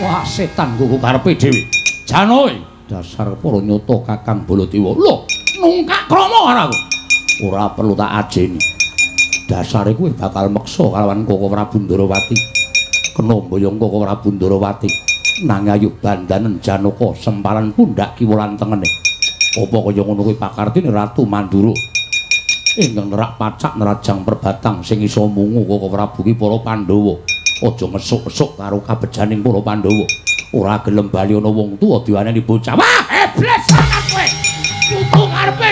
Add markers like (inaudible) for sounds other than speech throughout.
Wah, setan kuku karepe dhewe. Janoy, dasar para nyata Kakang Baladewa. Lho, nungkak krama aku. Ora perlu tak ajeni. Dasare kuwi bakal meksa kalawan Koko Prabu Ndarawati. Kena mboyong Koko Prabu Ndarawati. Nang ayu bandanen Janaka sempalan pundak kiwa lan tengene. Apa kaya ngono kuwi pakartine Ratu Mandura? Ingkang nerak pacak nerajang perbatang sing iso mungu Koko Prabu ki para Pandhawa. Aja ngesuk-esuk karo kabejaning para Pandhawa. Ora gelem bali ana wong tuwa diwaneni bocah. Wah, iblis sangat kowe. Kuku ngarepe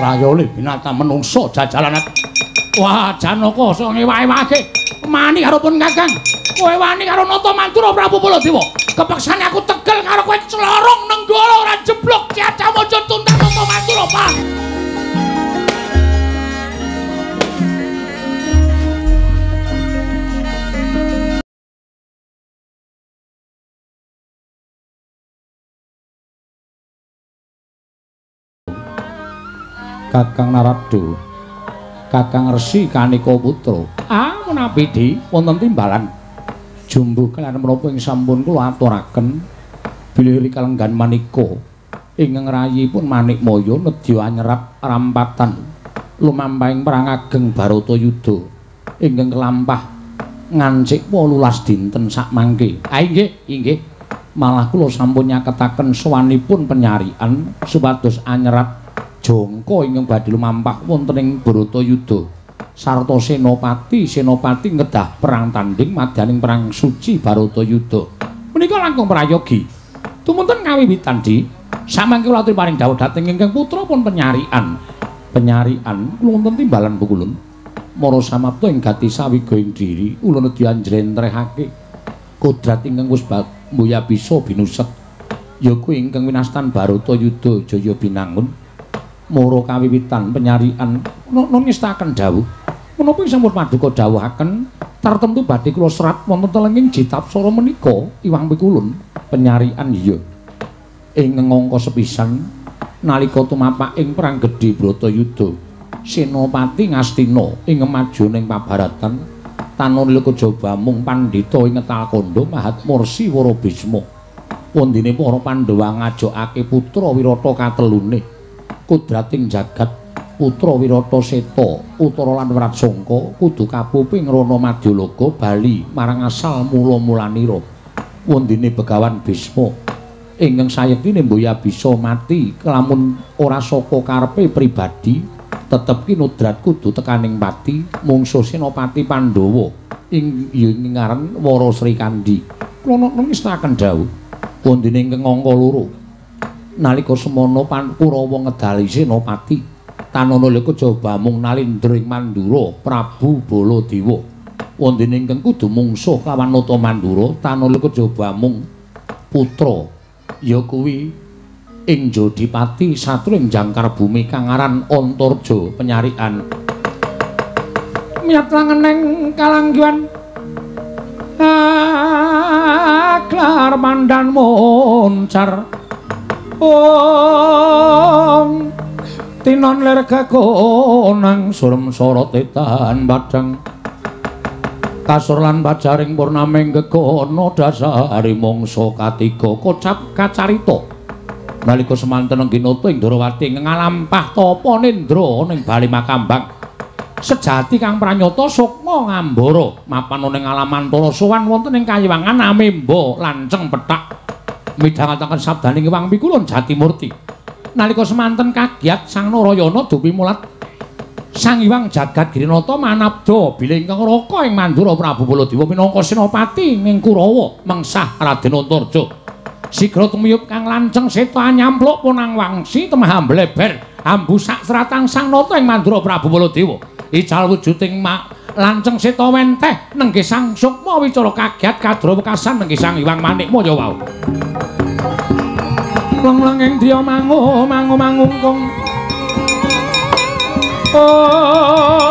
Rayole binatang menungso jajalan Wah, Janaka sok ngewahi-wahi. Mani karo pun Kakang. Kowe wani karo Nata Mantura Prabu Baladewa. Kepeksane aku tegel karo kowe celorong nenggala ora jeblok ciaca mojo tuntas Nata Mantura, Pak. Kakang Narado, Kakang Resi Kanika Putra. Ah, menawi di wonten timbalan. Jumbuh kaliyan menapa ing sampun kula aturaken bilih kalenggan manika ingkang rayipun Manikmaya nedya anyerap rampatan lumampahing perang ageng Baratayuda ingkang kelampah ngancik 18 dinten sak mangke. Ah inggih, inggih. Malah kula sampun nyaketaken sowanipun penyarian supados anyerap jangka ingkang badhe lumampah wonten ing Baratayuda. sarta senopati senopati ngedah perang tanding madaning perang suci Baratayuda. Menika langkung prayogi. Tumunten kawiwitan di samangke kula aturi paring dawuh dhateng ingkang putra pun penyarian. Penyarian kula wonten timbalan pukulun. Mara samapta ing gati sawiga ing diri kula nedya njlentrehake kodrat ingkang wis mbuya bisa binuset. Ya kuwi ingkang winastan Baratayuda Jaya binangun. Mara kawiwitan penyarian. Nun ngestaken dawuh. Menapa sampun paduka dawuhaken. Tartemtu badhe kula serat wonten telenging jitapsara menika iwang pikulun penyarian iya. Ing ngangka sepisan nalika tumapak ing perang gedhe Bratayuda Senopati Ngastina ing majoning pabaratan tanulika jaba mung pandhita ing Talkanda Mahat Mursi Wara Bisma wondene para Pandhawa ngajokake putra Wirata katelune kudrating jagat putra Wirata Seta Utara lan Wratsangka kudu kapuping rana Madyalaga bali marang asal mula-mulanira wondene Begawan Bisma. Ingkang sayektine mboya bisa mati kelamun ora saka karepe pribadi tetep kinudrat kudu tekaning pati mungsuh Senopati Pandhawa. Ing ngaran Wara Sri Kandi kula ngestaken dawuh. Wondene ingkang angka loro nalika semana Kurawa ngedali Senopati Tanana leka jaba mung nalindra ing Mandura Prabu Baladewa. Wondene ingkang kudu mungsuh kawan Nata Mandura, tanana leka jaba mung putra ya kuwi ing Jodipati satru ing jangkar bumi kang aran Antarja penyarian. Miyat langeneng kalangguan Aklar mandan moncar Om tinon lir gagonang surem sorot etan padang. Kasur lan bajaring purnaming gegono dasari mongso katiga kocap kacarita. Nalika semanten ngginoto ing Darawati ngalampah tapa nendra ning bali makambang. Sejati kang pranyata sukma ngambara. Mapan ning alamantara sowan wonten ing kayiwangan amemba lanceng petak midhangetaken sabdaning Iwang Pikulun Jatimurti nalika semanten kagiat Sang Narayana dupi mulat Sang Hyang Jagat Girinata manabda bilih ingkang raka ing Mandura Prabu Baladewa minangka senopati ing Kurawa mengsah Raden Antarja. Sigra tumiyup kang lanceng seta nyampluk punang wangsi temah ambleber ambu sak seratang Sang Nata ing Mandura Prabu Baladewa. Ical wujuding mak lanceng seta wenteh nenggih sang sukma wicara kaget kadra wekasan nenggih sang iwang manik moyo wau lenglenging dia mangu mangu mangungkung oh,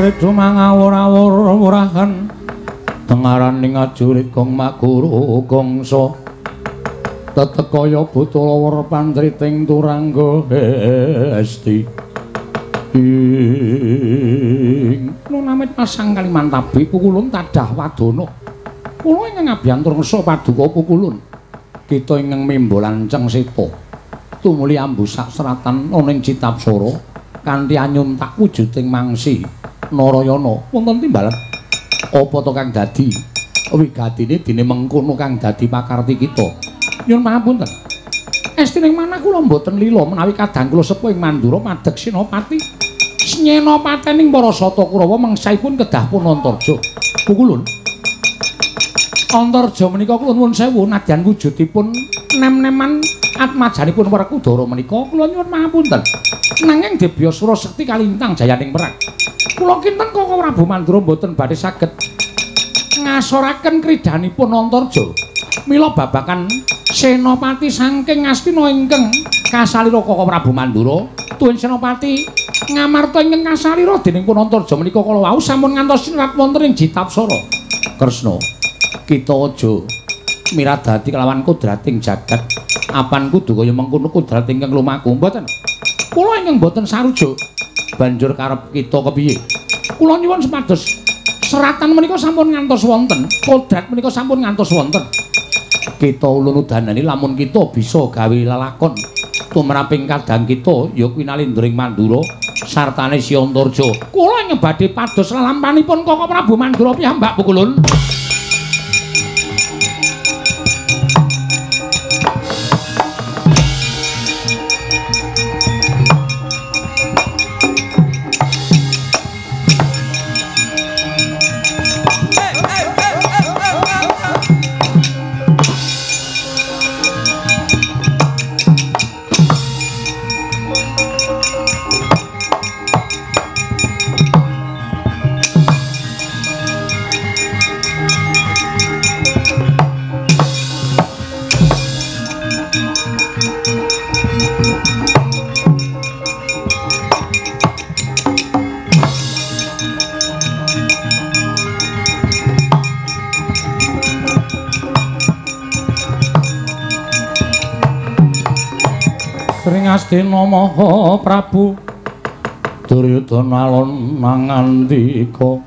Redo mangawur-awur murahan Tengaraning ajurit gong maguru gongso. Tetekaya butulawur pandriting turangga esti Ing Nunamit masang kalimantabi pukulun tadah wadono. Kulo ingkang abyantur ngso paduka pukulun. Kita ingkang mimbo lanceng seta Tumuli ambusak seratan oning citapsara kanthi anyuntak wujuding mangsi Narayana. Wonten timbalan. Apa to kang dadi? Wigatine dene mengkono kang dadi pakarti kita. Nyun pangapunten estining manah kula mboten lila menawi kadang kula sepuh ing Mandura padheg Sinopati. Snyenapatening para sata Kurawa mangsaipun kedah pun Antarja pukulun Antarja menika kula nuwun sewu nadyan wujudipun nem-neman atmajanipun Werkudara menika kula nyuwun pangapunten nanging Debyasura Sekti kalintang jayaning perang kula kinten Koko Prabu Mandura mboten badhe saged ngasoraken kridanipun Antarja. Mila babakan Senopati saking Astina ingkang kasalira Koko Prabu Mandura, tuwin Senopati ngamarta ingkang kasalira dening pun Antarja menika kala wau sampun ngantos sirat wonten ing Jitapsara. Kresna, kita aja miradati kelawan kudrating jagat. Apan kudu kaya mengkono kudrat ingkang lumaku mboten. Kula ingkang mboten sarujuk banjur karep kita kepiye? Kula nyuwun supados seratan menika sampun ngantos wonten, kodrat menika sampun ngantos wonten. Kita ulun udanani lamun kita bisa gawe lalakon tumraping kadang kita ya kuwi nalindring Mandura sartane Si. Kula nyebadhe pados lalampanipun Koko Prabu Mandura piyambak pukulun. Astina Maha Prabu. Duryudana alon mangandika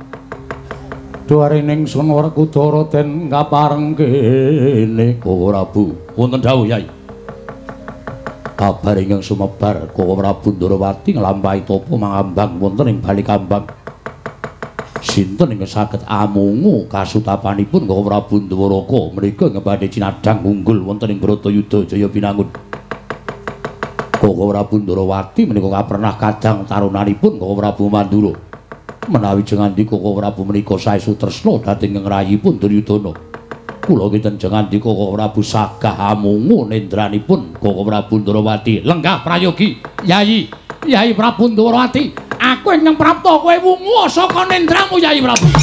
Duarining sun Werkudara den kaparenggene Prabu. Wonten dawuh Yai. Kabar ingkang sumebar Koko Prabu Ndarawati nglampahi tapa mangambang wonten ing bali kambang. Sinten ingkang saged amungu kasutapanipun Koko Prabu Ndawaraka menika ngebadhe cinadang unggul wonten ing Bratayuda Jaya Pinangun Koko Prabu Ndarawati menika pernah kadang tarunanipun Koko Prabu Mandura. Menawi jengandi Koko Prabu menika saestu tresna dhateng ngrayipun Duryudana. Kula kinten jengandi Koko Prabu sagah amungu nendranipun Koko Prabu Ndarawati. Lenggah prayogi, Yai, Yai Prabu Ndarawati. Aku ingkang prapta kowe wungu saka nendramu Yai Prabu.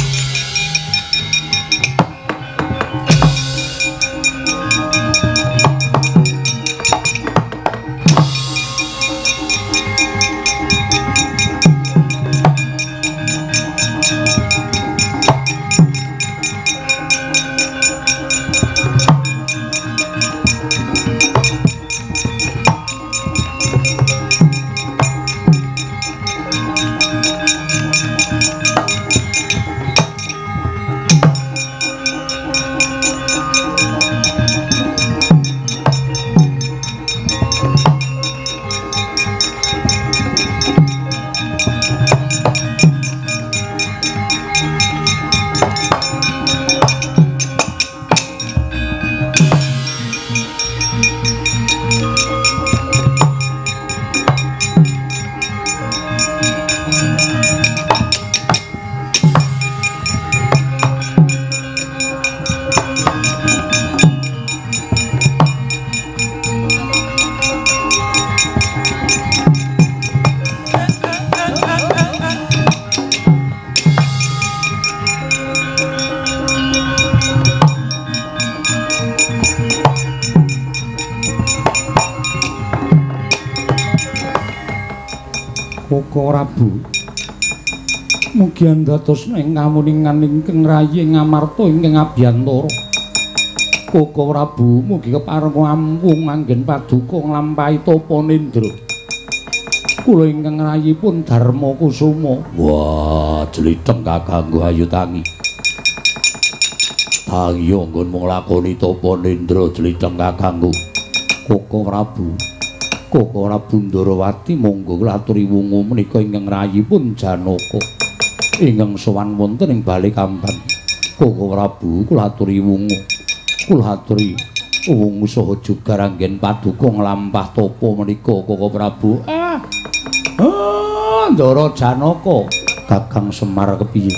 Andados ing kamuningan ingkang rayi ngamarta ingkang abiyantara. Koko Prabu mugi kepareng ampung anggen paduka nglampahi tapa nindra. Kula ingkang rayipun Darma Kusuma. Wah, jlitheng kakangku ayu tangi. Tangi anggon mung lakoni tapa nindra jlitheng kakangku. Koko Prabu. Koko Prabu Ndarawati monggo klaturi wungu menika ingkang rayipun Janaka. Ingkang sowan wonten ing bali kamban. Koko Prabu kula aturi wungu. kula aturi wungu saha jugar anggen paduka nglampah tapa menika Koko Prabu. Ah. Ah, Ndara Janaka, Gagang Semar kepiye?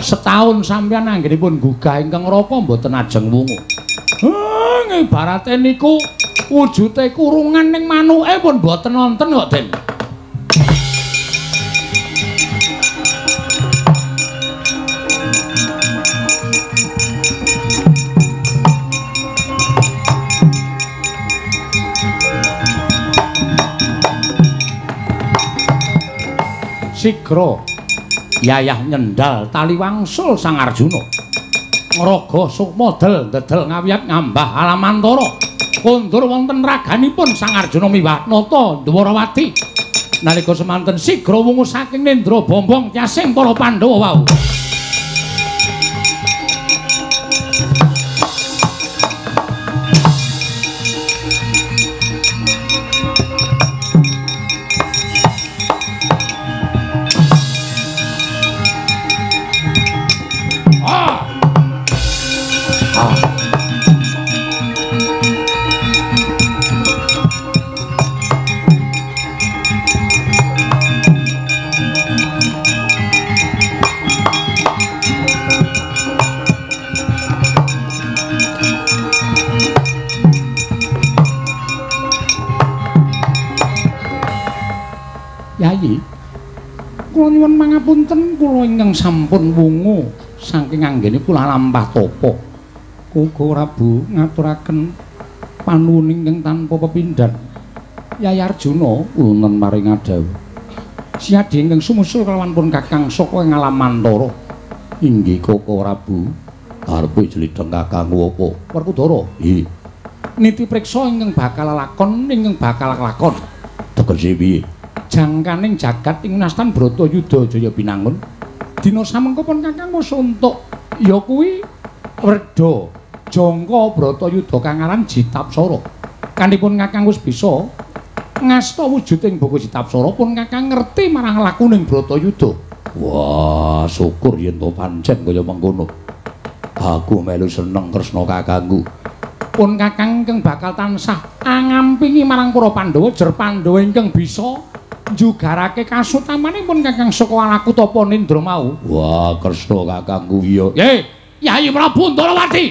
Setahun sampeyan anggenipun gugah ingkang rapa mboten ajeng wungu. Ah, ngibarate niku wujude kurungan ning manuke pun mboten wonten kok, Den. Sigra yayah nyendal tali wangsul sang Arjuna. Ngraga sukmodel dedel ngawiyat ngambah alamantara. Kondur wonten raganipun sang Arjuna miwah nata Dwarawati nalika semanten sigra wungu saking nendra bombong tyasing para Pandhawa wau Kula nyuwun mangapunten kula ingkang sampun wungu saking anggene kula lampah tapa. Kugo Prabu ngaturaken panuwun ingkang tanpa pepindhan. Yayi Arjuna wonten maring adawu. Siadi ingkang sumusul kelawan pun Kakang saka ing alamantara. Inggih Koko Prabu. Arepe jlidheng Kakang apa? Werkudara. Nggih. Niti priksa ingkang bakal lakon ingkang bakal lakon. Tegese piye? Jangkaning jagat ing nastan Bratayuda Jaya Binangun. Dina samengko pun Kakang wis entuk ya kuwi Werda Jangka Bratayuda kang aran Jitapsara. Kanipun Kakang wis bisa ngasta wujuding buku Jitapsara pun Kakang ngerti marang lakuning Bratayuda. Wah, syukur yen to pancen kaya mengkono. Aku melu seneng Kresna kakangku. Pun Kakang ingkang bakal tansah angampingi marang para Pandhawa jer Pandhawa ingkang bisa njugarake kasutamanipun Kakang saka alaku tapa nindra mau. Wah, Kresna kakangku iya. Ye, Yayi Prabu Ndarawati.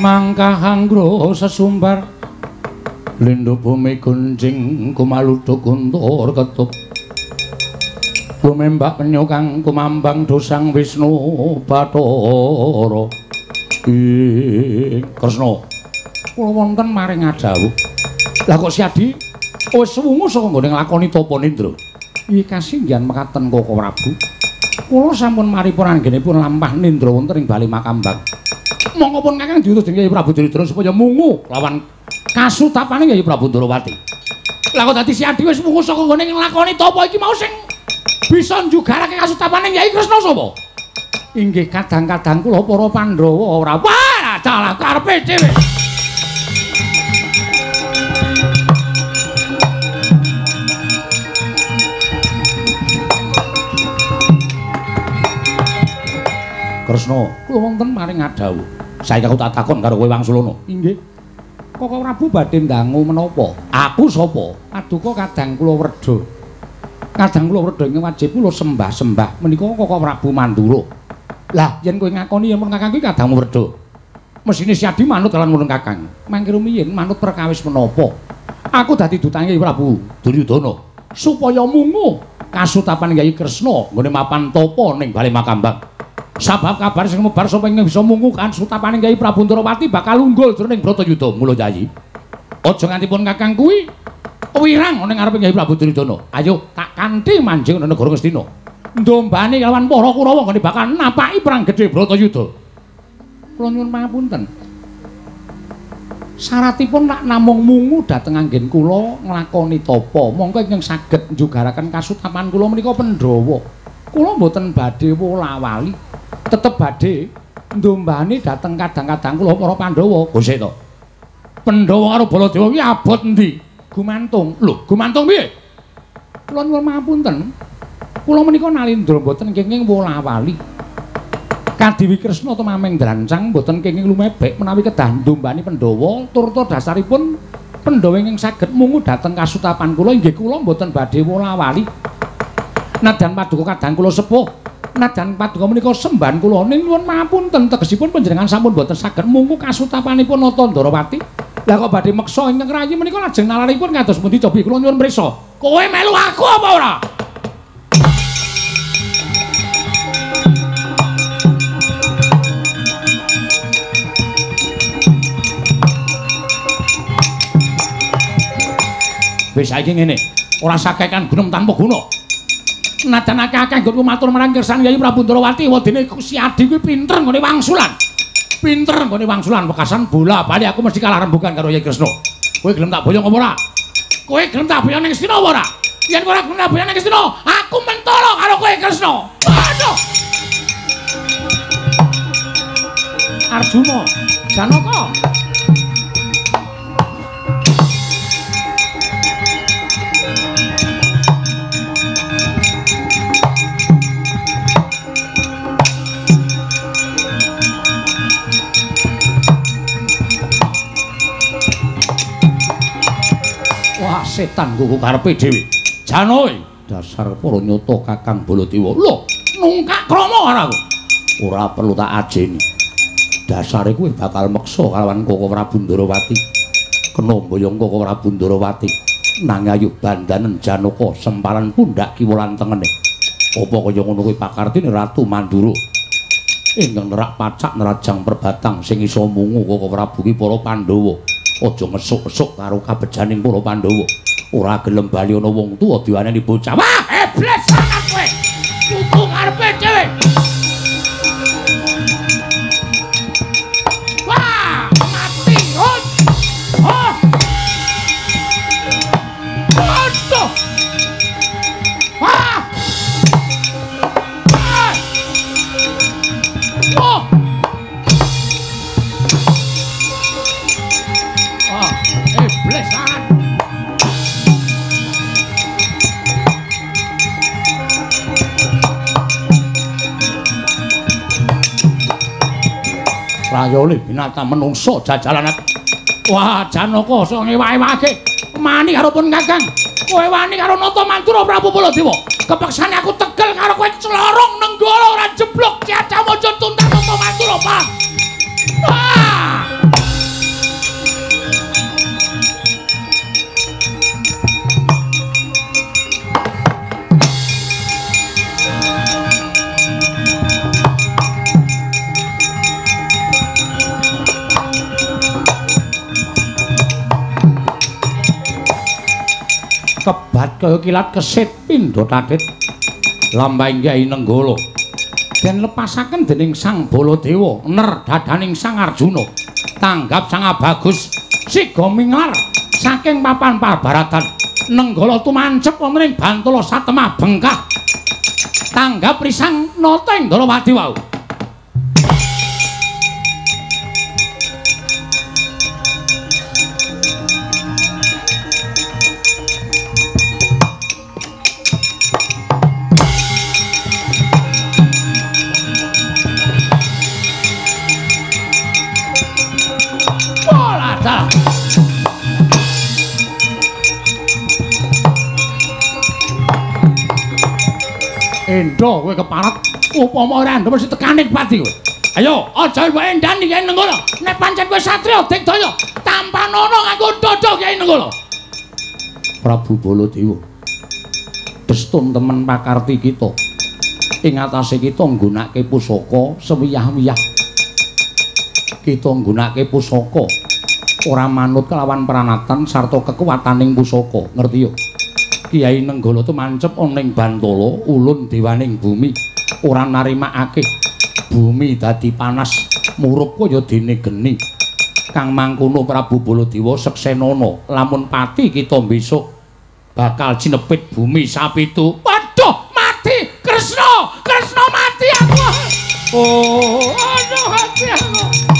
Mangkah anggro sesumbar lindu bumi gunjing kumaluduk kuntur ketup bumi mbak penyukang kumambang dosang wisnu batoro ing kresno kula wonten maring adawu lah kok siadi wis suwungu saka nggone nglakoni tapa nindra? Iki kasinggihan mekaten koko prabu. Kula sampun maripun anggenipun lampah nindra wonten ing bali makambang monggo pun kakang diutus dening Kyai Prabu Dritara supaya mungu lawan kasutapane Kyai Prabu Ndarawati. Lah kok dadi Siadi wis mungu saka nggone nglakoni tapa iki mau sing bisa njugarake kasutapane Kyai Kresna sapa? Inggih kadang-kadang kula para Pandhawa ora wah dalah karepe dhewe. Kresna, kula wonten maring ngadawu. Saiki aku tak takon karo kowe Wangsulana. Inggih. Koko Prabu badhe ndangu menapa? Aku sapa? Paduka kadang kula Werda. Kadang kula Werda ing wajib kula sembah-sembah menika Koko Prabu Mandura. Lah, yen kowe ngakoni yen Kakang kuwi kadang Werda. Mesine siadi manut lan murung Kakang. Mangke rumiyin manut perkawis menapa? Aku dadi dutange Prabu Duryudana supaya mungu kasutapan Yayi Kresna nggone mapan tapa ning Bale Makambang. Sabab kabar sing mebar sapa bisa mungu kan sutapaning Yayi Prabu Ndrawati bakal unggul jroning Bratayuda mula Yayi. Aja nganti pun Kakang kuwi wirang ning ngarep Yayi Prabu Duryudana. Ayo tak kanthi manjing ning negara Ngastina. Ndombane kelawan para Kurawa nggone bakal napaki perang gedhe Bratayuda. Kula nyuwun pangapunten. Syaratipun nak namung mungu dhateng anggen kula nglakoni tapa, mongko ingkang saged njugaraken kasutapan kula menika Pandhawa. Kula mboten badhe wolawali, tetep badhe ndombane dhateng kadang-kadang kula para Pandhawa. Gusih to. Pandhawa karo Baladewa kuwi abot endi? Gumantung. Lho, gumantung piye? Kula nyuwun pangapunten. Kula menika nalindra mboten kenging wolawali. Kadiwi Kresna tumameng drancang mboten kenging lumebek menawi kedah ndombani Pandhawa turta dasaripun Pandhawa ingkang saged mungu dhateng kasutapan kula inggih kula mboten badhe wolawali. Nadan paduka kadang kula sepuh, nadan paduka menika sembahan kula ning nuwun mapunten tegesipun panjenengan sampun mboten saged mungu kasutapanipun Nata Ndarawati. Lah kok badhe meksa ingkang rayi menika lajeng nalaripun kados pundi cobi kula nyuwun prisa. Kowe melu aku apa ora? Wis saiki ngene, ora sakekan gunung tanpa guna. Najan akeh-akeh nggonku matur marang kersan Yayi Prabu Ndrawati wadene Adi kuwi pinter nggone wangsulan. Pinter nggone wangsulan wekasan bola bali aku mesti kalah rembugan karo Yayi Kresna. Kowe gelem tak boyong apa ora? Kowe gelem tak boyong ning Stina apa ora? Yen ora gelem tak boyong ning Stina, aku mentolo karo kowe Kresna. Aduh. Arjuna, Janaka. Setan kuku karepe dhewe. Janoy, dasar para nyata Kakang Baladewa. Lho, nungkak krama karo aku. Ora perlu tak ajeni. Dasare kuwi bakal meksa kalawan Koko Prabu Ndarawati. Kena mboyong Koko Prabu Ndarawati. Nang ayu bandanen Janaka sempalan pundak kiwa lan tengene. Apa kaya ngono kuwi pakartine Ratu Mandura? Ingkang nerak pacak nerajang perbatang sing iso mungu Koko Prabu ki para Pandhawa. Aja ngesuk-esuk karo kabejaning para Pandhawa. Ora gelem bali ana wong tuwa diwaneni bocah. Wah, iblis Rayone binatang menungso jajalan. Wah, Janaka sok ngewae-wae. Mani karo pun Kakang. Kowe wani karo Nata Mantura Prabu Baladewa. Kepeksane aku tegel karo kowe celorong nenggala ora jeblok ciaca mojo tuntas Nata Mantura, Pak. Wah! Kebat kaya kilat kesit pindha tatit lambang Kyai Nenggala. Den lepasaken dening Sang Baladewa ner dadaning Sang Arjuna. Tanggap Sang Abagus siga minglar saking papan pabaratan Nenggala tumancep wonten ing Bantala Satemah Bengkah. Tanggap risang nata ing wau Endo kowe keparat upama ora endo mesti tekane pati kowe. Ayo, aja wae ndani Kyai Nenggala. Nek pancen kowe satriya digdaya, tampanono nganggo dodo Kyai Nenggala. Prabu Baladewa. Destun temen pakarti kita. Ing atase kita nggunakake pusaka sewiyah-wiyah. Kita nggunakake pusaka ora manut kelawan pranatan sarta kekuwataning pusaka, ngerti yo? Kiai Nenggala tu mancep ana ing Bantala, ulun dewaning bumi, ora narimakake bumi dadi panas, murup kaya dene geni. Kang mangkono Prabu Baladewa seksenana, lamun pati kita besok bakal cinepit bumi sapitu. Waduh, mati Kresna! Kresna mati aku. Oh, aduh hati aku.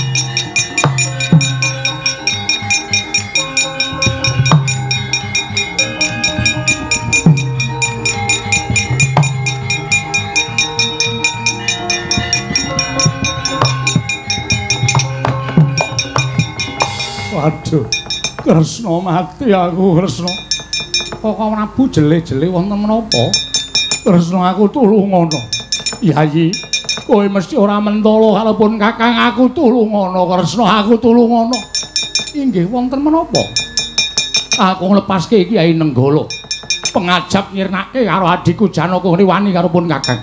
Waduh, Kresna mati aku, Kresna. Kok Prabu jele-jele wonten menapa? Kresna aku tulung ngono. Yayi, kowe mesti ora mentolo kalaupun Kakang aku tulung ngono, Kresna aku tulung ngono. Inggih wonten menapa? Aku nglepaske Kyai Nenggala. Pengajap nyirnake karo adikku Janaka Niwani karo pun Kakang.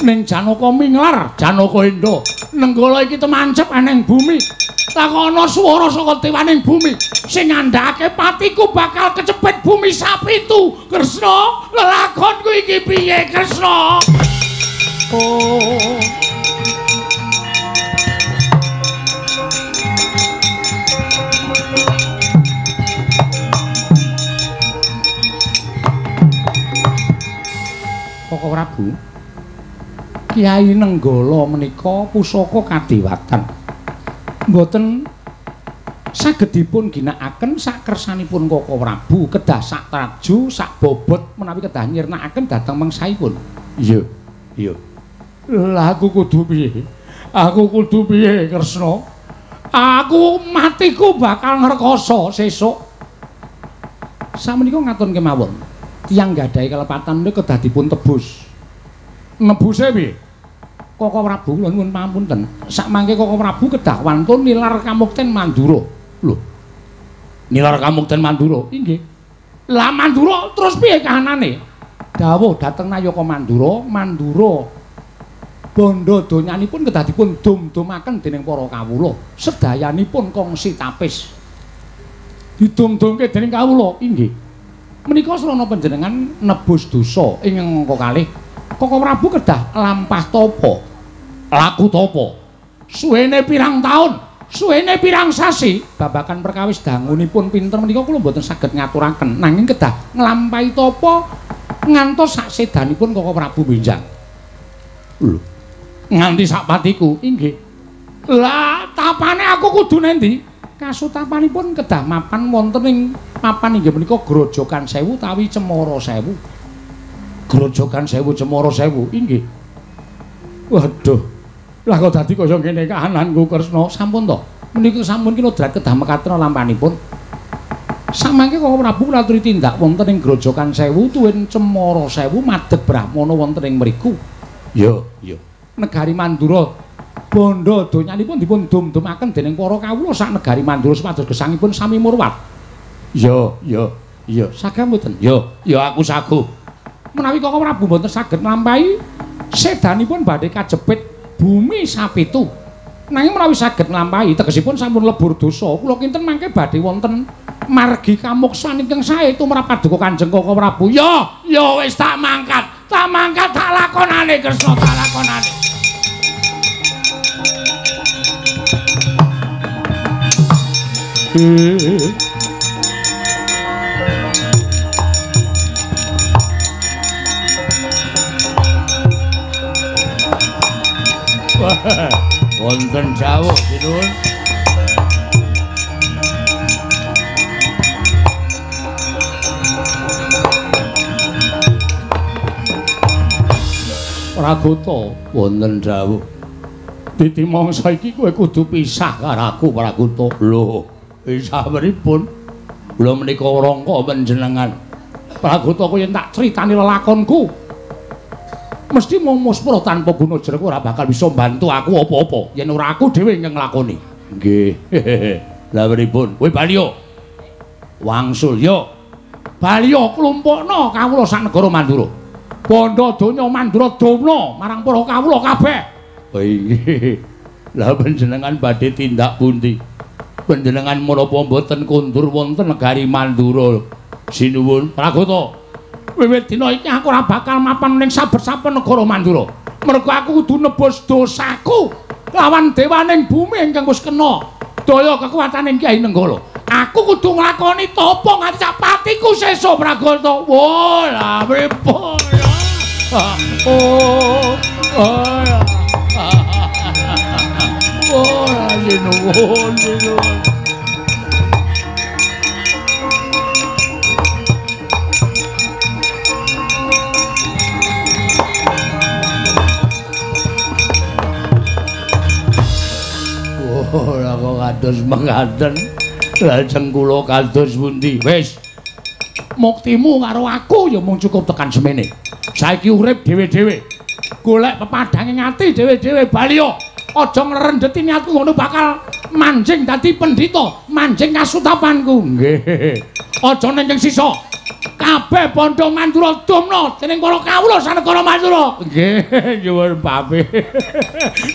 Ning Janaka minglar, Janaka Enda. Nenggala iki temancep eneng bumi. Lakono swara saka dewaning bumi sing ngandhake patiku bakal kecepet bumi sapitu. Kresna, lelakonku iki piye, Kresna? Oh. Koko Prabu. Kiai Nenggala menika pusaka kadewatan. Mboten saged dipun ginakaken sak kersanipun Koko Prabu kedah sak traju sak bobot menawi kedah nyirnakaken dhateng mangsaipun. Iya, iya. Lah aku kudu piye? Aku kudu piye, Kresna? Aku matiku bakal ngrekoso sesuk. Samenika ngaton kemawon. Tiyang gadhahi kelepatan niku kedah dipun tebus. Nebuse piye? Koko Prabu kula nuwun pamunten. Sak mangke Koko Prabu kedah wantun nilar kamukten Mandura. Lho. Nilar kamukten Mandura. Inggih. Lah Mandura terus piye kahanane? Dawuh dhateng Nayaka Mandura, Mandura bondo donyanipun kedah dipun dum-dumaken dening para kawula. Sedayanipun kongsi tapis. Didum-dumke dening kawula. Inggih. Menika srana panjenengan nebus dosa ing angka kalih. Koko Prabu kedah lampah tapa. Laku tapa. Suwene pirang taun, suwene pirang sasi, babakan perkawis dangunipun pinter menika kula mboten saged ngaturaken. Nanging kedah nglampahi tapa ngantos sak sedanipun Koko Prabu benjang. Lho. Nganti sak patiku, inggih. Lah, tapane aku kudu nendi? Kasutapanipun kedah mapan wonten ing mapan inggih menika Grojogan Sewu tawi Cemara Sewu. Grojogan Sewu Cemara Sewu, inggih. Waduh. Lah kok dadi kaya ngene kahananku Kresna, sampun to. Menika sampun kina drat kedah mekaten lampanipun. Samangke kok Prabu naturi tindak wonten ing Grojogan Sewu tuwin Cemara Sewu madhep Brahmana wonten ing mriku. Ya, ya. Negari Mandura bondo donyanipun dipun dum-dumaken dening para kawula sak negari Mandura supados gesangipun sami murwat. Ya, ya, ya. Saged mboten? Ya, ya aku sagu. Menawi kok Prabu mboten saged nglampahi sedanipun badhe kajepit bumi sapitu. Nanging menawi saged nglampahi tegesipun sampun lebur dosa. Kula kinten mangke badhe wonten margi kamuksan ingkang sae tumrap paduka Kanjeng Koko Prabu. Ya, ya wis tak mangkat. Tak mangkat tak lakonane Kresna tak lakonane. Wonten jawuh sinuwun. Praguta wonten dawuh. Dadi mangsa iki kowe kudu pisah karo aku Praguta. Lho, pisah pripun? Kula menika rangka panjenengan. Praguta kowe tak critani lelakonku. Mesti mung muspro tanpa guna jeruk ora bakal bisa bantu aku apa-apa yen ora aku dhewe ingkang nglakoni. Nggih. (laughs) Lah pripun? Kowe Balio. Wangsul yo. Balio klumpukno kawula sak negara Mandura. Bondo donya Mandura domno marang para kawula kabeh. Oh nggih. (laughs) Lah panjenengan badhe tindak pundi? Panjenengan menapa mboten kundur wonten negari Mandura? Sinuwun, Pragata. Wiwit dina iki aku ora bakal mapan ning saben-saben negara Mandura. Mergo aku kudu nebus dosaku lawan dewaning bumi ingkang wis kena daya kekuwatane Kyai Nenggala. Aku kudu nglakoni topo nganti sak patiku sesuk Pragata. Wah, la pripun ya? Oh, oh, ya. Oh, ya nuwun, nuwun. Ora kok kados mangkaten. Lajeng kula kados pundi? Wis. Muktimu karo aku ya mung cukup tekan semene. Saiki urip dhewe-dhewe. Golek pepadange ngati dhewe-dhewe baliyo. Aja ngrendeti niatku ngono bakal manjing dadi pendhita, manjing kasutapanku. Nggih. Aja ning sisa. Kabeh bondo mandura dumna dening para kawula sanegara mandura. Nggih nyuwun pamit.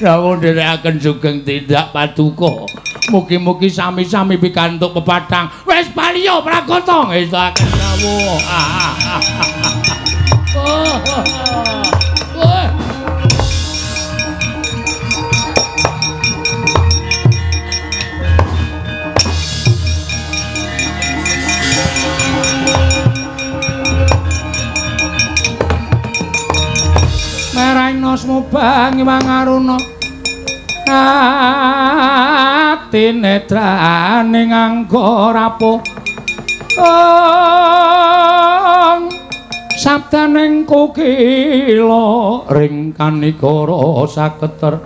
Rawuh nderekaken sugeng tindak paduka. Mugi-mugi sami-sami pikantuk pepadang. Wis baliyo pragata. Ngesaken rawuh meraina smubang iwang aruna ati netrane nganggo rapo ong sabdaning kukila ring kanikara saketer.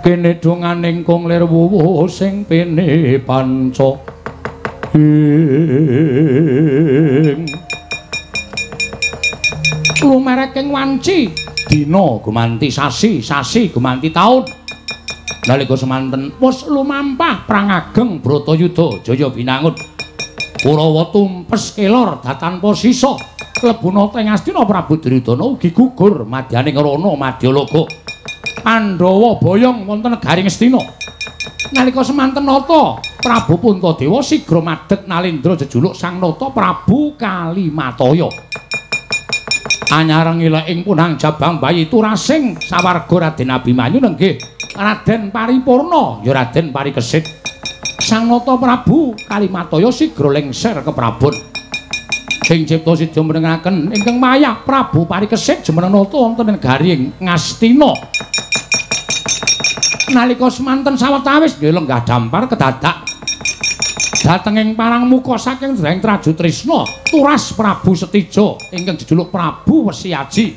Kene donganing kong lir wuwu sing pene panca. Ing. Lumereking wanci dina gumanti sasi sasi gumanti taun. Nalika semanten wis lumampah perang ageng bratayuda jaya binangun. Kurawa tumpes kelor datanpa sisa klebuna teng Astina Prabu Duryudana ugi gugur madyaning rana Madyalaga Pandhawa boyong wonten negari Astina nalika semanten nata Prabu Puntadewa sigra madheg nalendra jejuluk Sang Nata Prabu Kalimataya anyareng ing punang jabang bayi turasing sawarga Raden Abimanyu nenggih. Raden Paripurna. Ya Raden Parikesit. Sang Nata Prabu Kalimataya sigra lengser ke Prabon ing cipta sida menengaken ingkang mayah Prabu Parikesit jumeneng nata wonten negari Ngastina. Nalika semanten sawetawis nggih lenggah dampar kedadak datenging parang muka saking Dreng Traju Trisna turas Prabu Setija ingkang jejuluk Prabu Wesiaji.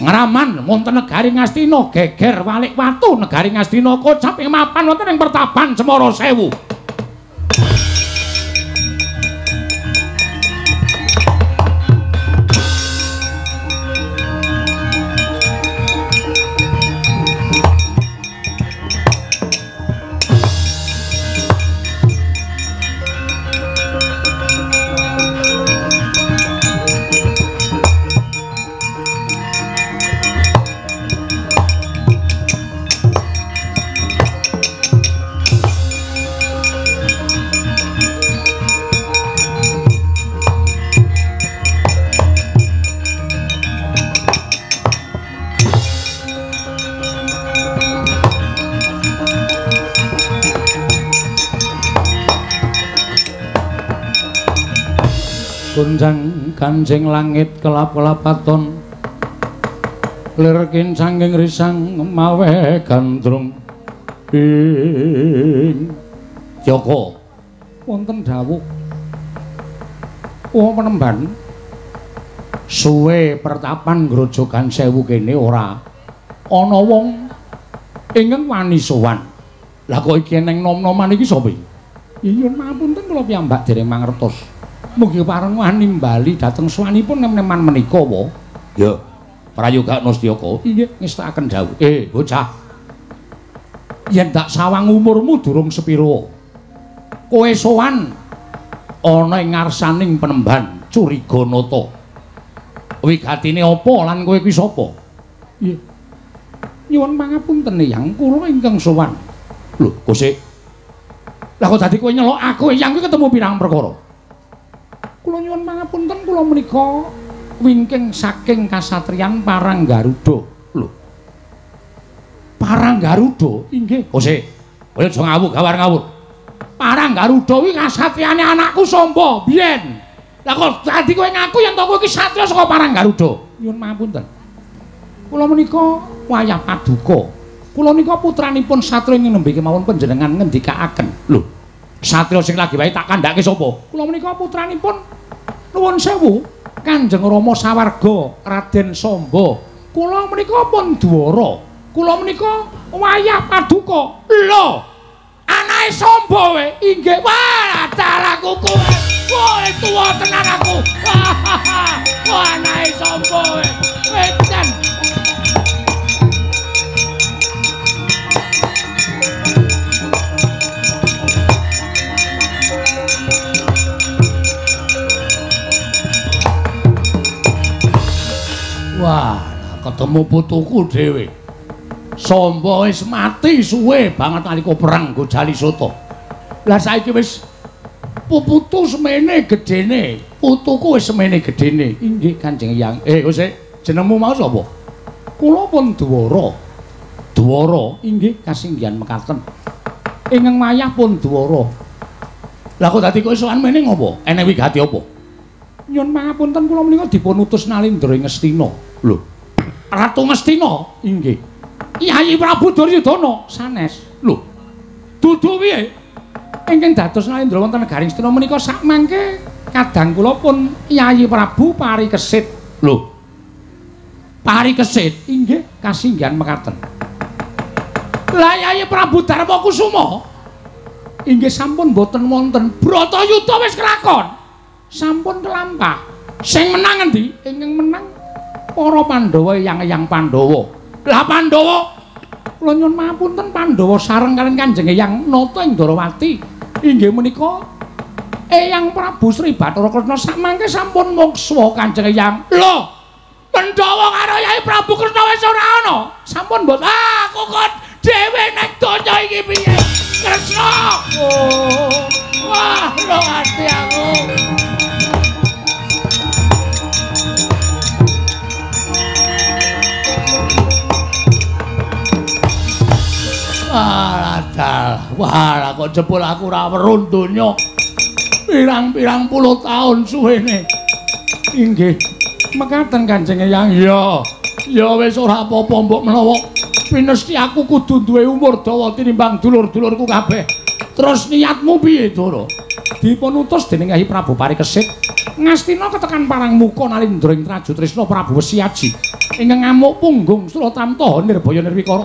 Ngraman wonten negari Ngastina geger walik watu negari Ngastina kocap ing mapan wonten ing pertapan Cemara Sewu kanjeng langit kelap-kelap katon. Lirkin sanging risang mawe gandrung. Ing Joko. Wonten dawuh. Wong penemban. Suwe pertapan grojogan sewu kene ora. Ana wong ingkang wani sowan. Lah kok iki neng nom-noman iki sapa iki? Iya mapunten kula piyambak dereng mangertos mugi pareng wani bali dhateng swanipun nem-neman menika wa ya Prayoga Nastyaka. Inggih, ngestakaken dawuh. Eh, bocah. Yen tak sawang umurmu durung sepiro. Kowe sowan ana ing ngarsaning penemban Curiganata. Wigatine apa lan kowe kuwi sapa? Nggih. Nyuwun pangapunten Yang kula ingkang sowan. Lho, Gusik. Lah kok dadi kowe nyelok aku Yang kuwi ketemu pirang perkara? Kula nyuwun pangapunten kula menika wingking saking kasatriyan Paranggaruda. Lho. Paranggaruda? Inggih. Gusik. Kowe aja ngawur gawar ngawur. Paranggaruda kuwi kasatriyane anakku Samba biyen. Lah kok dadi kowe ngaku yen to kowe iki satriya saka Paranggaruda? Nyuwun pangapunten. Kula menika wayah paduka. Kula nika putranipun satriya ing nembe kemawon panjenengan ngendikaaken. Lho, satriya sing lagi wae tak kandhake sapa? Kula menika putranipun nuwun sewu Kanjeng Rama Sawarga Raden Samba. Kula menika pun dwara. Kula menika wayah paduka. Lho, anake Samba wae inggih wah dalah kuku. Kowe tuwa tenan aku. (laughs) Wah, anake Samba wae. Wedan. Wah, ketemu putuku dhewe. Samba wis mati suwe banget nalika perang Gojali Soto. Lah saiki wis puputu semene gedene. Putuku wis semene gedene. Inggih Kanjeng Hyang. Eh, wis jenengmu mau sapa? Kula pun Dwara. Dwara inggih kasinggihan mekaten. Ingkang wayah pun Dwara. Lah kok dadi kok isokan meneh ngopo? Enek wigati apa? Nyun pangapunten kula menika dipun utus Nalindra ing Ngastina. Lho. Ratu Ngastina? Inggih. Yayi Prabu Duryudana sanes. Lho. Dudu piye? Ingkang dados Nalindra wonten negaring Ngastina menika sak mangke kadang kula pun Yayi Prabu parikesit. Lho. Parikesit? Inggih, kasinggihan mekaten. Lah Yayi Prabu Darma Kusuma? Inggih sampun boten wonten. Bratayuda wis kelakon. Sampun kelampah. Sing menang endi? Ingkang menang para Pandhawa yang-yang Pandhawa. Lah Pandhawa kula nyuwun mapunten Pandhawa sareng kalian Kanjeng Eyang Nata ing Darawati. Inggih menika Eyang Prabu Sri Bathara Kresna samangke sampun muksa Kanjeng Eyang. Lho, Pandhawa karo Yai Prabu Kresna wis ora ana. Sampun mboten. Ah, kok dhewe nek donya iki piye? Kresna. Oh. Wah, lho ati aku. Alah, wah kok jebul aku ora weruh donya. Pirang-pirang puluh taun suwene. Inggih. Mekaten Kanjeng Eyang. Ya. Ya wis ora apa-apa mbok menawa pinesti aku kudu duwe umur dawa tinimbang dulur-dulurku kabeh. Terus niatmu piye, Dara? Dipun utus dening Kyai Prabu Parikesit Ngastina ketekan parang muka nalindra ing Traju Trisna Prabu Wesiaji ingkang ngamuk punggung Suratamtaha Nirbaya Nirwikara.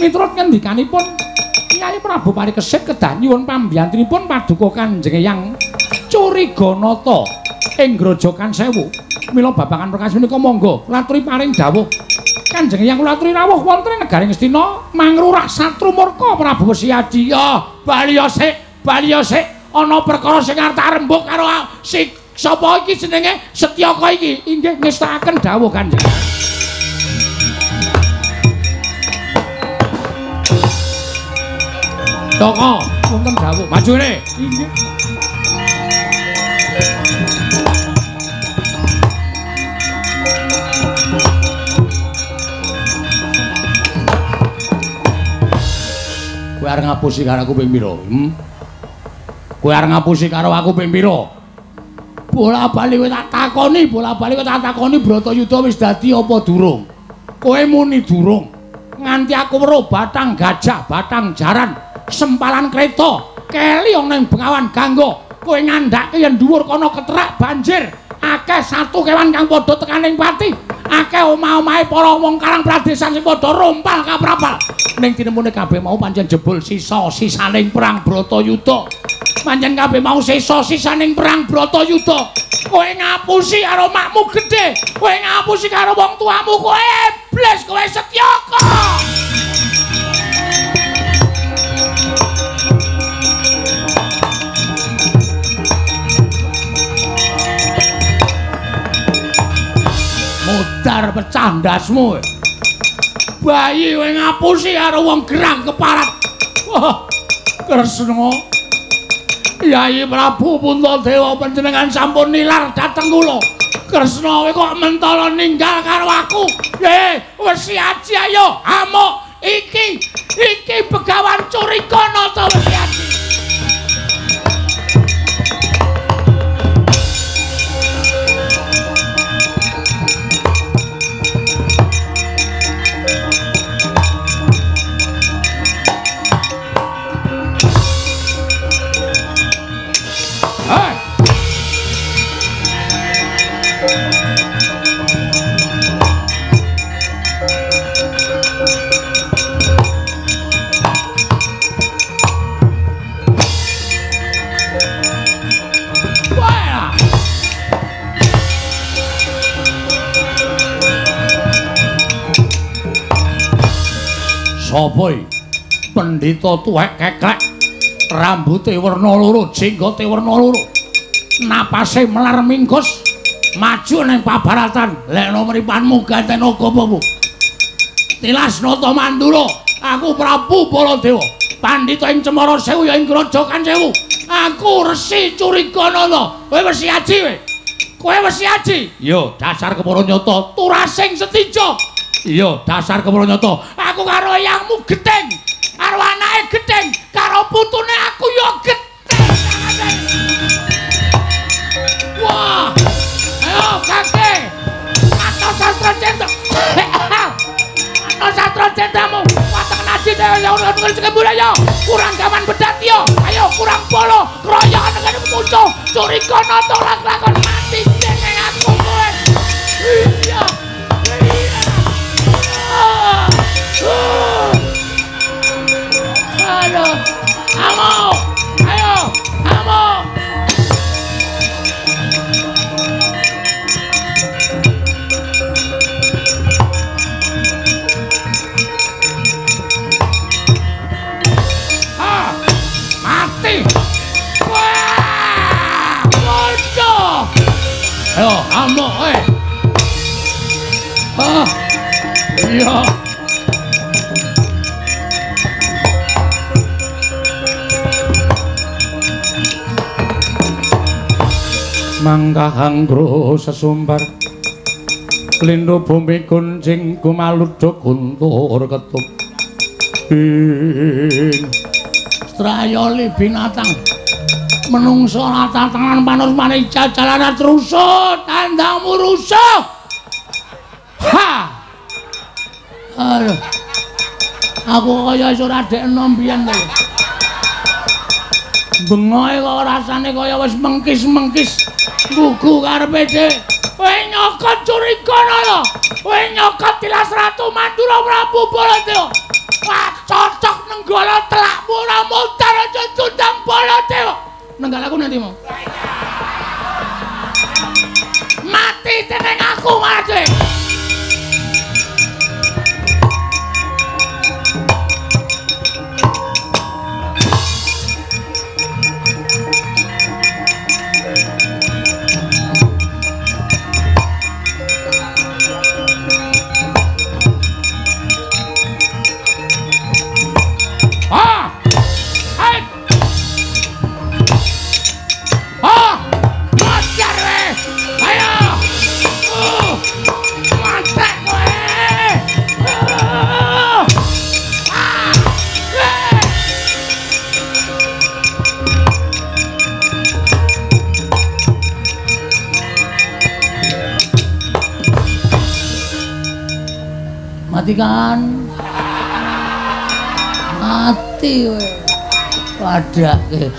Miturut ngendikanipun Kyai Prabu Parikesit kedah nyuwun pambiyantinipun paduka Kanjeng Eyang Curiganata ing Grojogan Sewu. Mila babagan perkasa menika monggo laturi paring dawuh Kanjeng Hyang kula aturi rawuh wonten ing negari Ngastina mangrurah satru murka Prabu Wesiaji. Ya, bali sik, bali sik ana perkara sing arep rembug karo si sapa iki jenenge Setyaka iki. Inggih ngestakaken dawuh Kanjeng. Toko, wonten dawuh. Maju. Inggih. Kowe arep ngapusi karo aku ping pira? Hmm? Kowe arep ngapusi karo aku ping pira? Bola-bali kowe tak takoni, bola-bali kowe tak takoni Bratayuda wis dadi apa durung? Kowe muni durung. Nganti aku weruh batang gajah, batang jaran, sempalan kereta, keli ana ing Bengawan Gangga. Kowe ngandhake yen dhuwur kono keterak banjir. Akeh satu kewan kang padha tekaning pati. Akeh omah-omahe para wong Karang Pradesan sing padha rompal kaprapal. ning tinemune kabeh mau pancen jebul sisa sisaning perang Bratayuda. Manjen kabeh mau sesa sisaning perang Bratayuda. Kowe ngapusi karo makmu gedhe. Kowe ngapusi karo wong tuamu kowe iblis kowe setyaka. Mudar pecah ndasmu. Bayi kowe ngapusi karo wong gerang keparat. Wah, Kresna. Yai Prabu Puntadewa panjenengan sampun nilar dhateng kula. Kresna kowe kok mentala ninggal karo aku. Eh, wis aji ayo, amuk iki iki begawan curikana to wis aji. Sapa iki? Pendhita tuwek keklek. Rambuté werna loro, jenggote werna loro. Napase melar minggus. Maju ning pabaratan. Lekno mripanmu ganten agapamu. Tilas nata mandura. Aku Prabu Baladewa. Pandhita ing Cemara Sewu ya ing Grojogan Sewu. Aku Resi Curikanana. Kowe wis aji kowe. Kowe wis aji? Yo, dasar kepara nyata turasing setija. Iya, dasar nyata. Aku karo eyangmu gething, karo anake gething, karo putune aku yo gething. Wah! Ayo, kakek. Ato sastra cinta. Ato sastra cintamu. Watak nasi dhewe ya ora ngerti yo. Kurang gaman bedat yo. Ayo kurang polo. Kroyokan dengan musuh. Curika nata lakon mati jeneng aku Aduh, amo, ayo, amo. Ah, mati. Wah, bodoh. Ayo, amo, eh. Ah, iya. Mangkahang gro sesumbar. Lindu bumi kuncing kumaluduk guntur ketuk ing strayoli binatang. Menungso rata tangan panur mani jajalana terusut tandangmu rusuh ha! Aduh. Aku kaya surat dek enom bian kaya bengoe kok rasane kaya wis mengkis-mengkis gugu karepe dhek kowe nyokot curigana lho. Kowe nyokot tilas ratu mandura prabu baladewa. Wah cocok nenggala telakmu ora mutar aja cundang baladewa. Nenggal aku nanti mau mati teneng aku mati Mati? Mati we. Padake.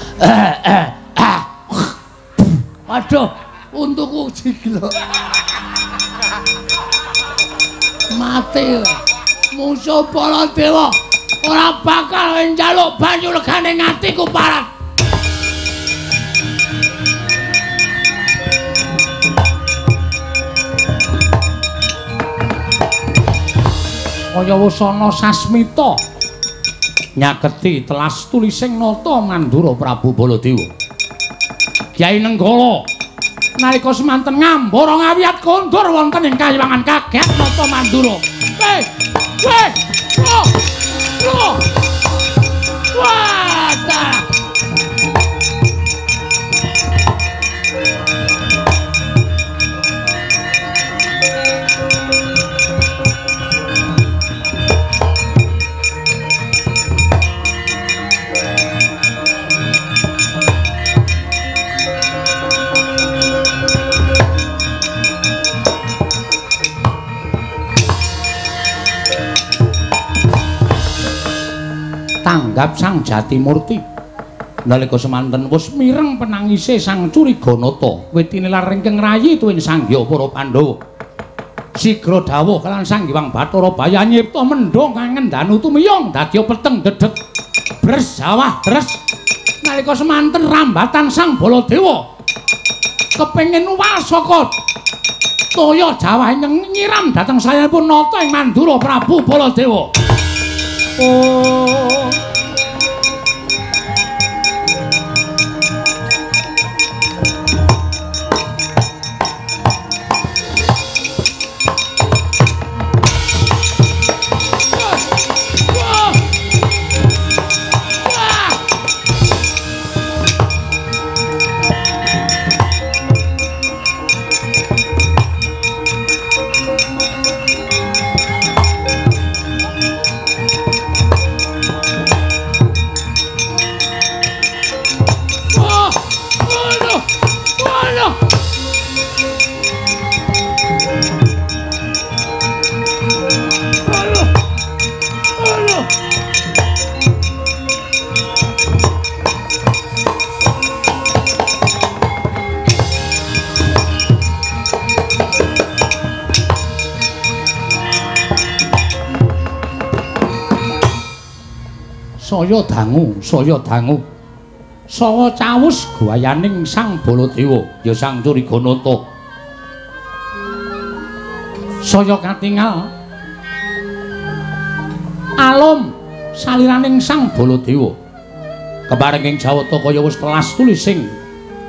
Waduh, untukku jiglo. Mati we. Musuh Baladewa ora bakal njaluk banyu legane ngatiku parat. Kaya wasana sasmita. Nyaketi telas tulising nata Mandura Prabu Baladewa. Kyai Nenggala nalika semanten ngambara ngawiyat kondur wonten ing kayiwangan kaget nata Mandura. Weh weh oh Wah, tanggap Sang Jatimurti. Nalika semanten wis mireng penangise Sang Curiganata, wetine laringkeng rayi tuwin sanggya para Pandhawa. Sigra dawuh kalan Sang Hyang Bathara Baya nyipta mendhong kangen danu tumiyong dadi peteng dedet. Bres jawah bres. Nalika semanten rambatan Sang Baladewa kepengin wasaka toya jawah nyiram dhateng sayapun nata ing Mandura Prabu Baladewa. Oh saya dangu saya dangu sawa cawus gawayaning sang baladewa ya sang curiganata saya katingal. Alom saliraning sang baladewa. Keparing ing jawata kaya wis telas tulising.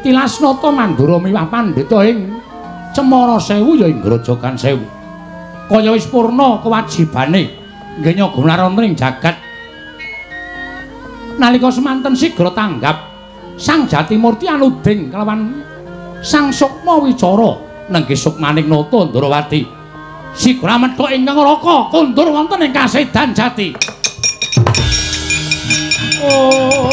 Tilasnata mandura miwah pandhita ing cemara sewu ya ing grojogan sewu. Kaya wis purna kewajibane nggenya gumlaroning jagat nalika semanten sigra tanggap Sang Jatimurti anuding kelawan Sang Sukma wicara nengge Sukmaning Nata Ndrawati. Sigra metu ing neraka kundur wonten ing kasedan jati. Oh